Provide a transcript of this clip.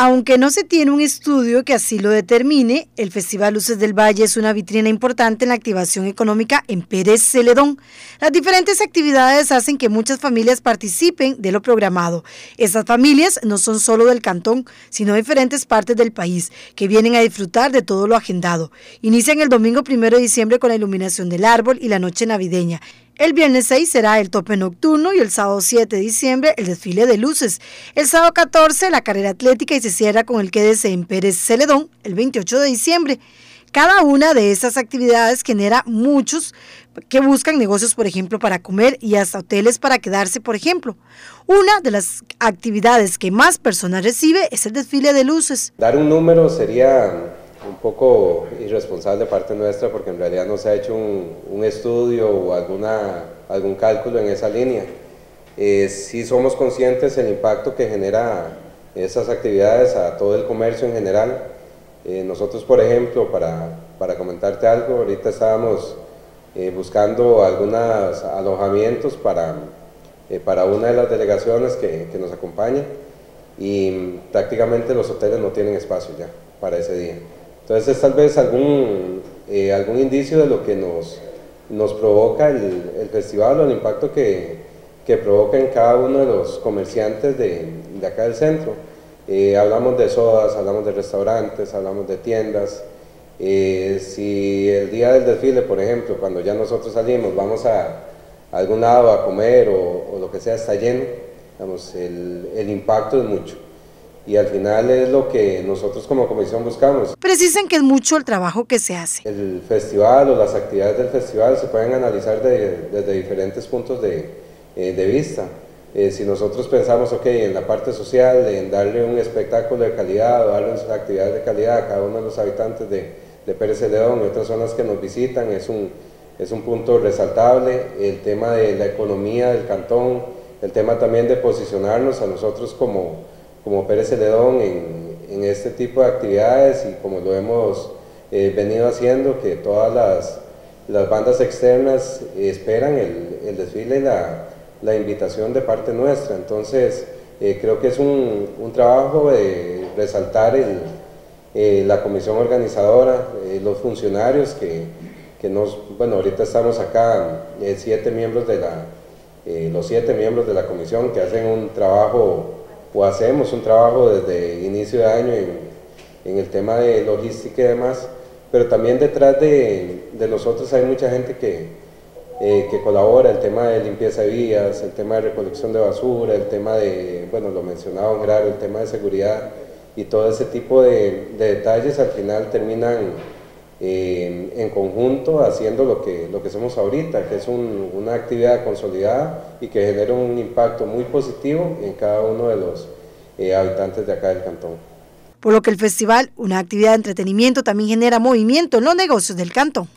Aunque no se tiene un estudio que así lo determine, el Festival Luces del Valle es una vitrina importante en la activación económica en Pérez Celedón. Las diferentes actividades hacen que muchas familias participen de lo programado. Estas familias no son solo del cantón, sino de diferentes partes del país, que vienen a disfrutar de todo lo agendado. Inician el domingo 1 de diciembre con la iluminación del árbol y la noche navideña. El viernes 6 será el tope nocturno y el sábado 7 de diciembre el desfile de luces. El sábado 14 la carrera atlética y se cierra con el quédese en Pérez Celedón el 28 de diciembre. Cada una de estas actividades genera muchos que buscan negocios, por ejemplo, para comer y hasta hoteles para quedarse, por ejemplo. Una de las actividades que más personas recibe es el desfile de luces. Dar un número sería poco irresponsable de parte nuestra porque en realidad no se ha hecho un, estudio o algún cálculo en esa línea. Eh, sí somos conscientes del impacto que genera esas actividades a todo el comercio en general. Eh, nosotros, por ejemplo, para, comentarte algo, ahorita estábamos eh, buscando algunos alojamientos para, eh, para una de las delegaciones que, que nos acompaña y prácticamente los hoteles no tienen espacio ya para ese día. Entonces es tal vez algún, eh, algún indicio de lo que nos, nos provoca el, el festival o el impacto que, que, provoca en cada uno de los comerciantes de, de acá del centro. Eh, hablamos de sodas, hablamos de restaurantes, hablamos de tiendas. Eh, si el día del desfile, por ejemplo, cuando ya nosotros salimos, vamos a, algún lado a comer o, o, lo que sea, está lleno, digamos, el, el impacto es mucho y al final es lo que nosotros como comisión buscamos. Precisan que es mucho el trabajo que se hace. El festival o las actividades del festival se pueden analizar de, desde diferentes puntos de, eh, de vista. Eh, si nosotros pensamos, ok, en la parte social, en darle un espectáculo de calidad o darle una actividad de calidad a cada uno de los habitantes de, de Pérez de León y otras zonas que nos visitan, es un, es un punto resaltable. El tema de la economía del cantón, el tema también de posicionarnos a nosotros como como Pérez Celedón en, este tipo de actividades y como lo hemos eh, venido haciendo, que todas las, las bandas externas esperan el, el desfile y la, la, invitación de parte nuestra. Entonces, eh, creo que es un, un, trabajo de resaltar eh, la comisión organizadora, los funcionarios que, que, nos, bueno, ahorita estamos acá, siete miembros de la, los siete miembros de la comisión que hacen un trabajo o hacemos un trabajo desde inicio de año en, el tema de logística y demás, pero también detrás de, de nosotros hay mucha gente que, eh, que colabora, el tema de limpieza de vías, el tema de recolección de basura, el tema de, bueno, lo mencionaba en el tema de seguridad y todo ese tipo de detalles al final terminan eh, en conjunto haciendo lo que, lo que somos ahorita, que es un, una actividad consolidada y que genera un impacto muy positivo en cada uno de los eh, habitantes de acá del cantón. Por lo que el festival, una actividad de entretenimiento, también genera movimiento en los negocios del cantón.